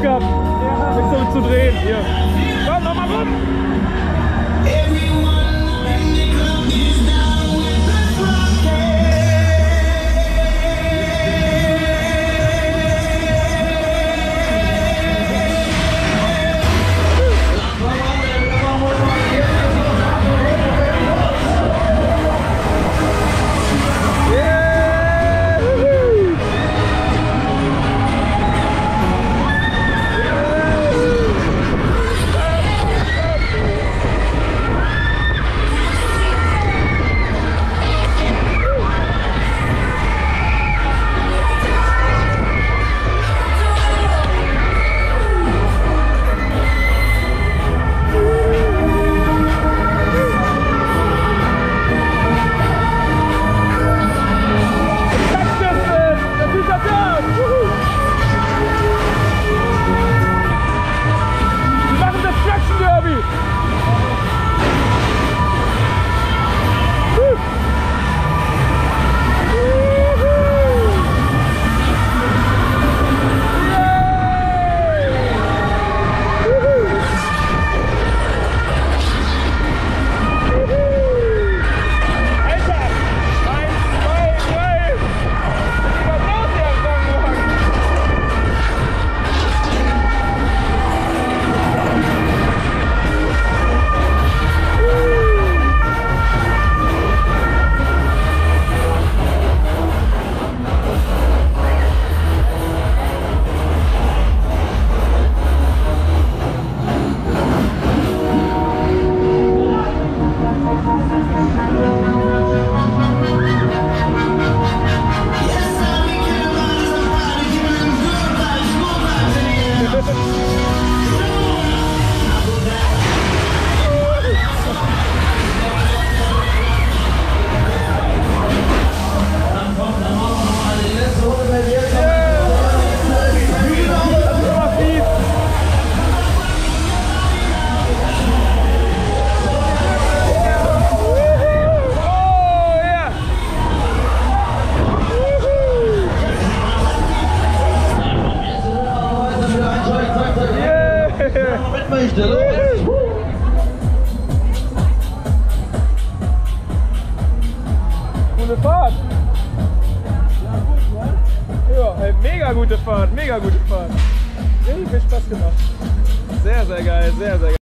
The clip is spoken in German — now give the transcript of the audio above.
Bock gehabt, mich so zu drehen. Hier. Komm, nochmal rum! Möchte, los! Coole Fahrt. Ja, ey, mega gute Fahrt, mega gute Fahrt. Richtig viel Spaß gemacht. Sehr, sehr geil, sehr, sehr geil.